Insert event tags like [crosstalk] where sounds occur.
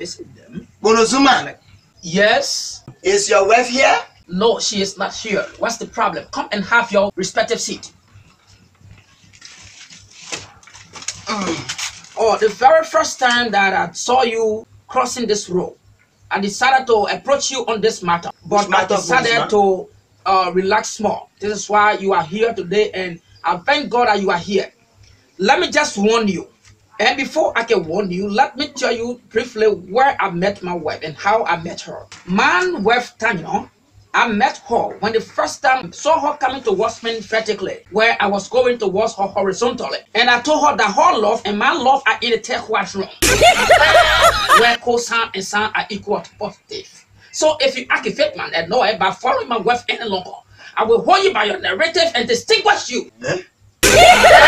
visit them. Gbodoezuma, Yes. is your wife here? No, she is not here. What's the problem? Come and have your respective seat. Mm. Oh, the very first time that I saw you crossing this road, I decided to approach you on this matter. But Which matter, I decided to uh, relax more. This is why you are here today, and I thank God that you are here. Let me just warn you. And before I can warn you, let me tell you briefly where I met my wife and how I met her. Man wife Tanya, I met her when the first time I saw her coming towards me vertically, where I was going towards her horizontally. And I told her that her love and my love are in the turquoise [laughs] room, where cosine and sine are equal to positive. So if you activate man and know it by following my wife any longer, I will hold you by your narrative and distinguish you Eh? [laughs]